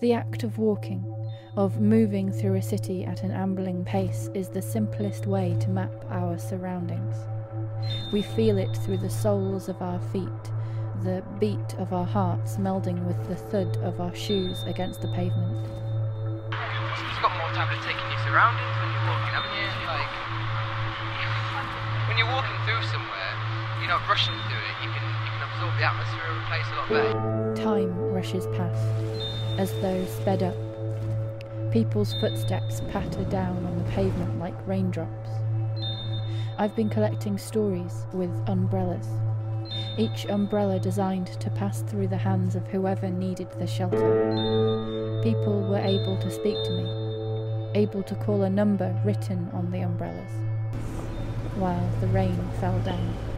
The act of walking, of moving through a city at an ambling pace, is the simplest way to map our surroundings. We feel it through the soles of our feet, the beat of our hearts melding with the thud of our shoes against the pavement. You've got more time to take in your surroundings when you're walking, haven't you? Like, when you're walking through somewhere, you're not rushing through it. You can you can absorb the atmosphere of a place a lot better. Time rushes past, as though sped up. People's footsteps patter down on the pavement like raindrops. I've been collecting stories with umbrellas, each umbrella designed to pass through the hands of whoever needed the shelter. People were able to speak to me, able to call a number written on the umbrellas, while the rain fell down.